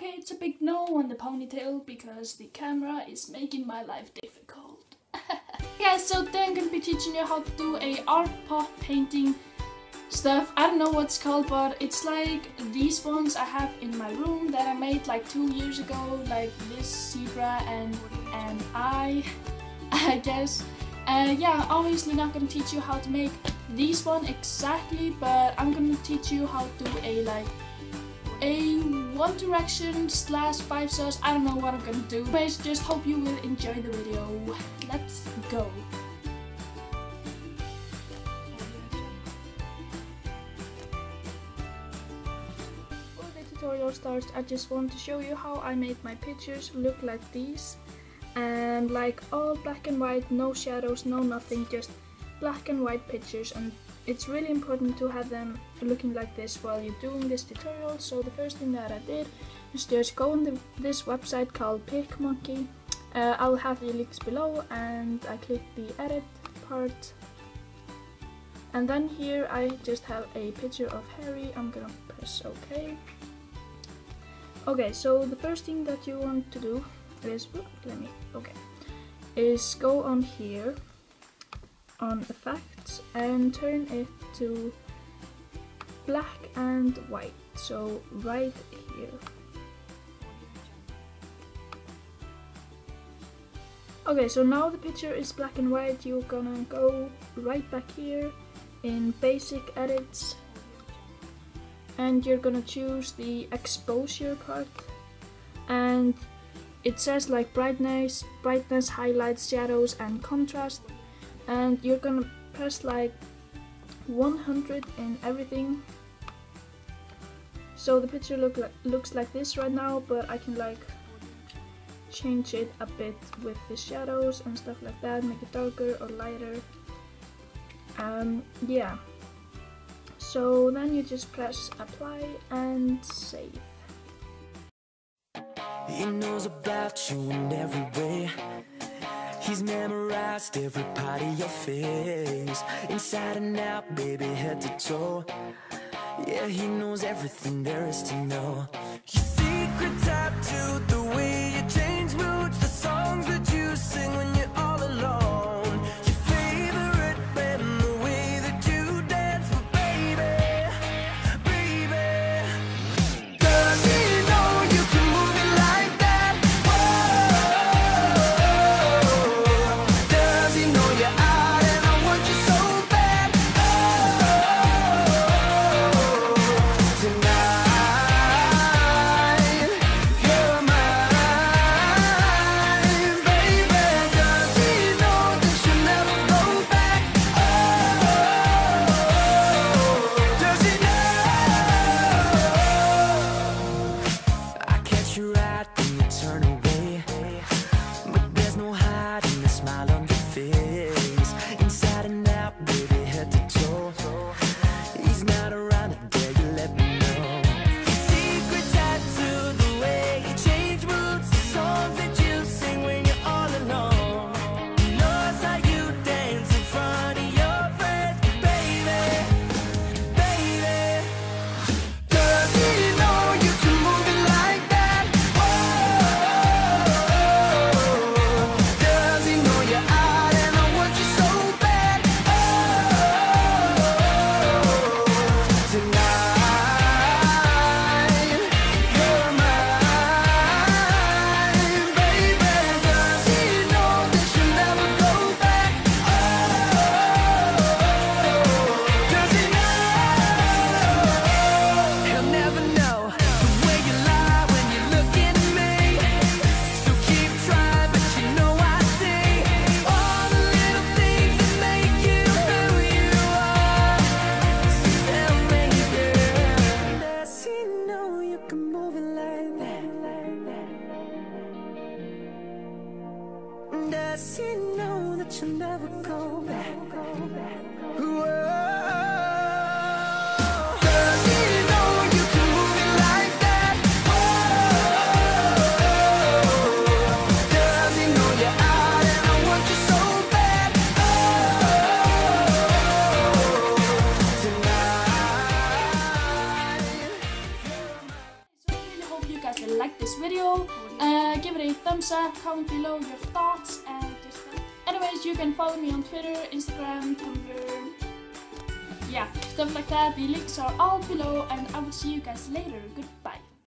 okay, it's a big no on the ponytail because the camera is making my life difficult. yeah, so then I'm gonna be teaching you how to do a art pot painting stuff. I don't know what's called, but it's like these ones I have in my room that I made like two years ago, like this zebra and an eye, I guess. Uh, yeah, obviously not gonna teach you how to make this one exactly, but I'm gonna teach you how to do a like a One Direction slash Five Stars. I don't know what I'm gonna do, but just hope you will enjoy the video. Let's go. Before the tutorial starts, I just want to show you how I made my pictures look like these. And like all black and white, no shadows, no nothing, just black and white pictures and it's really important to have them looking like this while you're doing this tutorial. So the first thing that I did is just go on the, this website called PicMonkey. Uh, I'll have the links below and I click the edit part. And then here I just have a picture of Harry. I'm gonna press OK. Okay, so the first thing that you want to do is, let me, okay, is go on here on effects and turn it to black and white. So right here. Okay so now the picture is black and white. You're gonna go right back here in basic edits. And you're gonna choose the exposure part. And it says like brightness brightness highlights shadows and contrast. And you're gonna press like 100 in everything. So the picture look like, looks like this right now but I can like change it a bit with the shadows and stuff like that make it darker or lighter. Um, yeah. So then you just press apply and save. He knows about you in every way He's memorized every part of your face. Inside and out, baby, head to toe. Yeah, he knows everything there is to know. Your secret tattooed should never go back. like this video, uh, give it a thumbs up, comment below your thoughts, you can follow me on Twitter, Instagram, Tumblr. Yeah, stuff like that. The links are all below, and I will see you guys later. Goodbye.